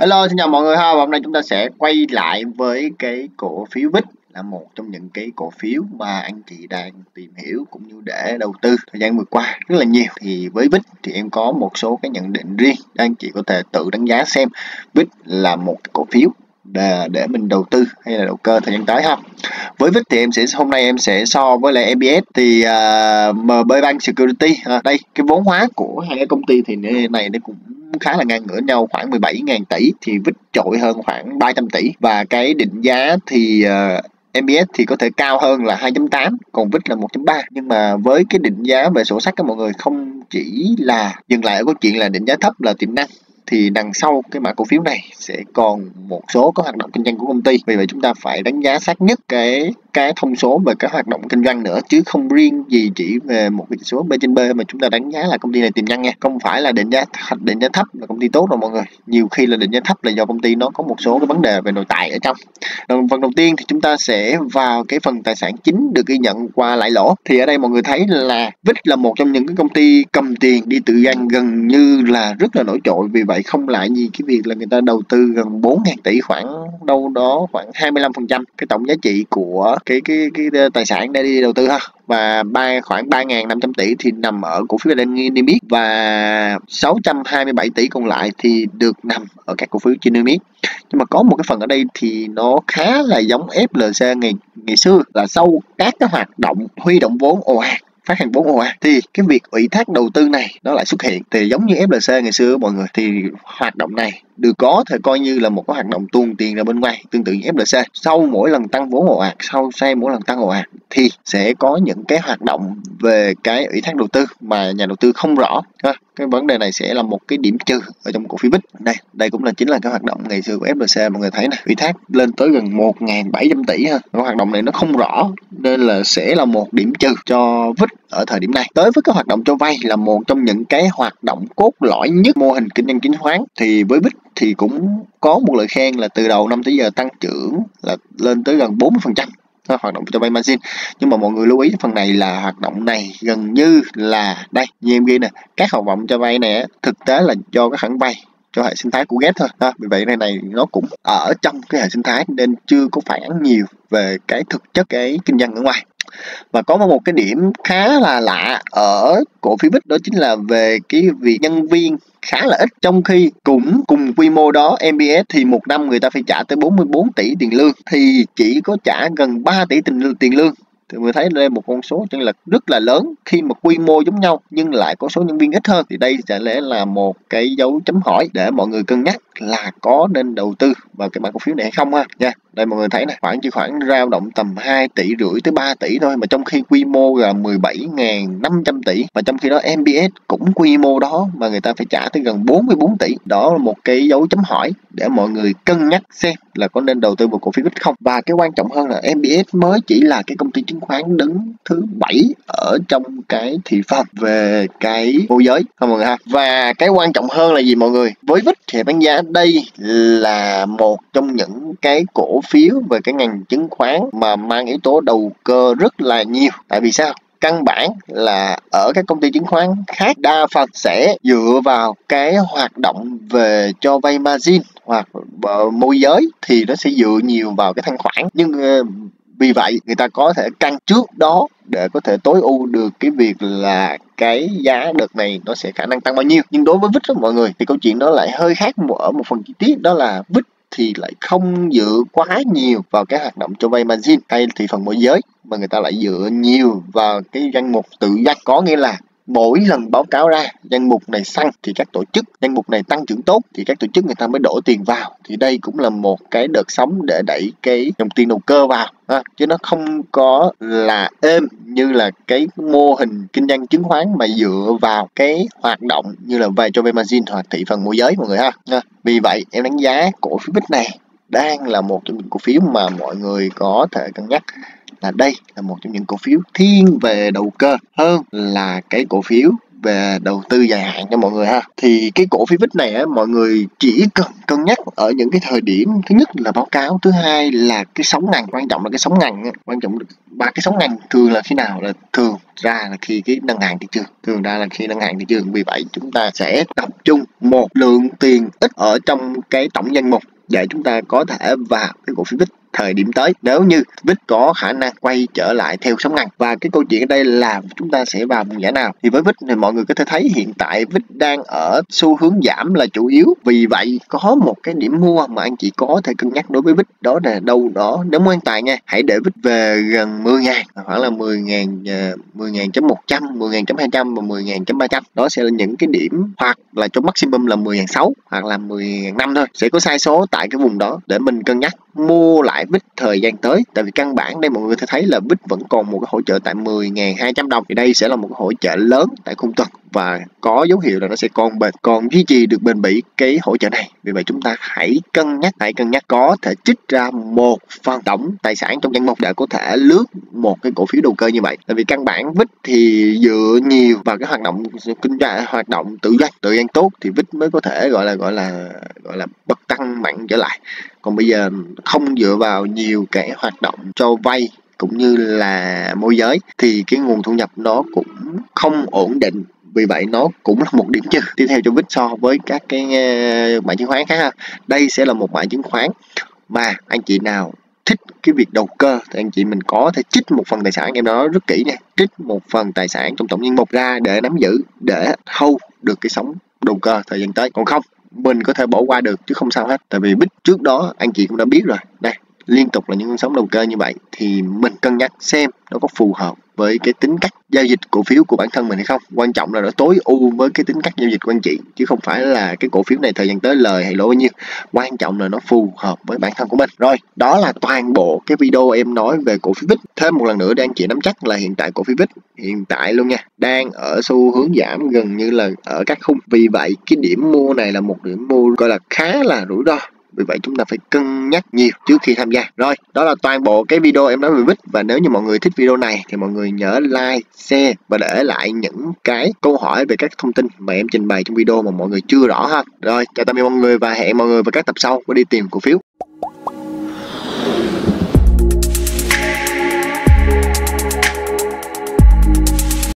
Hello, xin chào mọi người ha. Và hôm nay chúng ta sẽ quay lại với cái cổ phiếu VIX là một trong những cái cổ phiếu mà anh chị đang tìm hiểu cũng như để đầu tư thời gian vừa qua rất là nhiều. Thì với VIX thì em có một số cái nhận định riêng. Anh chị có thể tự đánh giá xem VIX là một cổ phiếu để, để mình đầu tư hay là đầu cơ thời gian tới ha. Với VIX thì em sẽ hôm nay em sẽ so với lại MBS thì à, uh, MB Bank Security. À, đây cái vốn hóa của hai cái công ty thì này nó cũng khá là ngang ngửa nhau khoảng 17.000 tỷ thì vít trội hơn khoảng 300 tỷ. Và cái định giá thì ờ, uh, MBS thì có thể cao hơn là 2.8 còn VIX là 1.3 nhưng mà với cái định giá về sổ sách các mọi người không chỉ là dừng lại ở câu chuyện là định giá thấp là tiềm năng thì đằng sau cái mã cổ phiếu này sẽ còn một số các hoạt động kinh doanh của công ty. Vì vậy chúng ta phải đánh giá sát nhất cái cái thông số về cái hoạt động kinh doanh nữa, chứ không riêng gì chỉ về một cái chỉ số B trên B mà chúng ta đánh giá là công ty này tiềm năng nha. Không phải là định giá định giá thấp là công ty tốt đâu mọi người. Nhiều khi là định giá thấp là do công ty nó có một số cái vấn đề về nội tại ở trong. Ờ, phần đầu tiên thì chúng ta sẽ vào cái phần tài sản chính được ghi nhận qua lãi lỗ. Thì ở đây mọi người thấy là VIX là một trong những cái công ty cầm tiền đi tự doanh gần như là rất là nổi trội. Vì vậy không lại gì cái việc là người ta đầu tư gần 4 ngàn tỷ khoảng đâu đó, khoảng 25% cái tổng giá trị của cái cái cái tài sản để đi đầu tư ha. Và ba, khoảng 3.500 tỷ thì nằm ở cổ phiếu đang niêm yết và 627 tỷ còn lại thì được nằm ở các cổ phiếu trên niêm yết nhưng mà có một cái phần ở đây thì nó khá là giống FLC ngày ngày xưa là sau các cái hoạt động huy động vốn ồ ạt phát hành vốn ồ ạt. Thì cái việc ủy thác đầu tư này nó lại xuất hiện. Thì giống như FLC ngày xưa mọi người, thì hoạt động này được có thể coi như là một cái hoạt động tuôn tiền ra bên ngoài, tương tự như FLC sau mỗi lần tăng vốn ồ ạt, sau say mỗi lần tăng ồ ạt, thì sẽ có những cái hoạt động về cái ủy thác đầu tư mà nhà đầu tư không rõ, ha cái vấn đề này sẽ là một cái điểm trừ ở trong cổ phiếu bích. Đây đây cũng là chính là cái hoạt động ngày xưa của FLC mọi người thấy này. Ủy thác lên tới gần 1.700 tỷ ha. Cái hoạt động này nó không rõ, nên là sẽ là một điểm trừ cho vít ở thời điểm này. Tới với cái hoạt động cho vay là một trong những cái hoạt động cốt lõi nhất mô hình kinh doanh chứng khoán, thì với bích thì cũng có một lời khen là từ đầu năm tới giờ tăng trưởng là lên tới gần 40% nó hoạt động cho vay margin nhưng mà mọi người lưu ý phần này là hoạt động này gần như là đây, như em ghi nè, các hoạt động cho vay này thực tế là do các khoản vay cho hệ sinh thái của ghép thôi ha. vì vậy này này nó cũng ở trong cái hệ sinh thái nên chưa có phản ánh nhiều về cái thực chất cái kinh doanh ở ngoài và có một cái điểm khá là lạ ở cổ phiếu bích, đó chính là về cái việc nhân viên khá là ít. Trong khi cũng cùng quy mô đó MBS thì một năm người ta phải trả tới 44 tỷ tiền lương, thì chỉ có trả gần 3 tỷ tiền tiền lương thì mình thấy đây một con số chân là rất là lớn. Khi mà quy mô giống nhau, nhưng lại có số nhân viên ít hơn, thì đây sẽ lẽ là một cái dấu chấm hỏi để mọi người cân nhắc là có nên đầu tư vào cái mã cổ phiếu này hay không ha. Nha, đây mọi người thấy này khoảng chỉ khoảng rao động tầm 2 tỷ rưỡi tới 3 tỷ thôi, mà trong khi quy mô là 17.500 tỷ và trong khi đó MBS cũng quy mô đó mà người ta phải trả tới gần 44 tỷ. Đó là một cái dấu chấm hỏi để mọi người cân nhắc xem là có nên đầu tư vào cổ phiếu ít không. Và cái quan trọng hơn là MBS mới chỉ là cái công ty chứng khoán đứng thứ bảy ở trong cái thị phần về cái môi giới, không mọi người ha? Và cái quan trọng hơn là gì mọi người? Với VIX thì bán giá đây là một trong những cái cổ phiếu về cái ngành chứng khoán mà mang yếu tố đầu cơ rất là nhiều. Tại vì sao? Căn bản là ở các công ty chứng khoán khác đa phần sẽ dựa vào cái hoạt động về cho vay margin hoặc môi giới thì nó sẽ dựa nhiều vào cái thanh khoản. Nhưng ờ, vì vậy người ta có thể căn trước đó để có thể tối ưu được cái việc là cái giá đợt này nó sẽ khả năng tăng bao nhiêu. Nhưng đối với vít đó mọi người, thì câu chuyện nó lại hơi khác ở một phần chi tiết, đó là vít thì lại không dựa quá nhiều vào cái hoạt động cho vay margin, hay thì phần môi giới, mà người ta lại dựa nhiều vào cái danh mục tự giác có, nghĩa là mỗi lần báo cáo ra danh mục này xăng thì các tổ chức danh mục này tăng trưởng tốt thì các tổ chức người ta mới đổ tiền vào thì đây cũng là một cái đợt sóng để đẩy cái dòng tiền đầu cơ vào à, chứ nó không có là êm như là cái mô hình kinh doanh chứng khoán mà dựa vào cái hoạt động như là về cho vay margin hoặc thị phần môi giới mọi người ha. ha vì vậy em đánh giá cổ phiếu bích này đang là một trong những cổ phiếu mà mọi người có thể cân nhắc là đây là một trong những cổ phiếu thiên về đầu cơ hơn là cái cổ phiếu về đầu tư dài hạn cho mọi người ha. Thì cái cổ phiếu vít này á, mọi người chỉ cần cân nhắc ở những cái thời điểm, thứ nhất là báo cáo, thứ hai là cái sóng ngành, quan trọng là cái sóng ngành quan trọng ba cái sóng ngành thường là khi nào là, thường ra là khi cái nâng hàng thị trường, thường ra là khi nâng hàng thị trường. Vì vậy chúng ta sẽ tập trung một lượng tiền ít ở trong cái tổng danh mục để chúng ta có thể vào cái cổ phiếu VIX thời điểm tới. Nếu như VIX có khả năng quay trở lại theo sóng ngắn và cái câu chuyện ở đây là chúng ta sẽ vào vùng giải nào, thì với VIX thì mọi người có thể thấy hiện tại VIX đang ở xu hướng giảm là chủ yếu. Vì vậy, có một cái điểm mua mà anh chị có thể cân nhắc đối với VIX đó là đâu đó, nếu muốn an tài nha, hãy để VIX về gần 10 ngàn, khoảng là 10 ngàn ờ, 10 ngàn chấm 100 10 ngàn chấm 200 và 10 ngàn chấm 300 đó sẽ là những cái điểm hoặc là chỗ maximum là 10 ngàn 6 hoặc là 10 ngàn 5 thôi. Sẽ có sai số tại cái vùng đó để mình cân nhắc mua lại bit thời gian tới. Tại vì căn bản đây mọi người có thể thấy là bích vẫn còn một cái hỗ trợ tại 10.200 đồng. Thì đây sẽ là một cái hỗ trợ lớn tại khung tuần và có dấu hiệu là nó sẽ còn bền, còn duy trì được bền bỉ cái hỗ trợ này. Vì vậy chúng ta hãy cân nhắc, hãy cân nhắc có thể trích ra một phần tổng tài sản trong danh mục để có thể lướt một cái cổ phiếu đầu cơ như vậy. Tại vì căn bản vít thì dựa nhiều vào cái hoạt động kinh doanh, hoạt động tự doanh tự doanh tốt thì vít mới có thể gọi là gọi là gọi là bật tăng mạnh trở lại. Còn bây giờ không dựa vào nhiều cái hoạt động cho vay cũng như là môi giới thì cái nguồn thu nhập nó cũng không ổn định vì vậy nó cũng là một điểm trừ tiếp theo cho vít so với các cái ờ, mã chứng khoán khác ha. Đây sẽ là một mã chứng khoán mà anh chị nào thích cái việc đầu cơ thì anh chị mình có thể trích một phần tài sản, em nói rất kỹ nha trích một phần tài sản trong tổng nhân mục ra để nắm giữ, để hâu được cái sóng đầu cơ thời gian tới. Còn không, mình có thể bỏ qua được chứ không sao hết. Tại vì bích trước đó anh chị cũng đã biết rồi. Đây liên tục là những con sóng đầu cơ như vậy, thì mình cân nhắc xem nó có phù hợp với cái tính cách giao dịch cổ phiếu của bản thân mình hay không. Quan trọng là nó tối ưu với cái tính cách giao dịch của anh chị, chứ không phải là cái cổ phiếu này thời gian tới lời hay lỗ bao nhiêu. Quan trọng là nó phù hợp với bản thân của mình. Rồi, đó là toàn bộ cái video em nói về cổ phiếu VIX thêm một lần nữa, để anh chị nắm chắc là hiện tại cổ phiếu VIX hiện tại luôn nha, đang ở xu hướng giảm gần như là ở các khung. Vì vậy, cái điểm mua này là một điểm mua gọi là khá là rủi ro vì vậy chúng ta phải cân nhắc nhiều trước khi tham gia. Rồi, đó là toàn bộ cái video em nói về vít và nếu như mọi người thích video này thì mọi người nhớ like, share và để lại những cái câu hỏi về các thông tin mà em trình bày trong video mà mọi người chưa rõ ha. Rồi, chào tạm biệt mọi người và hẹn mọi người vào các tập sau. Của đi tìm cổ phiếu.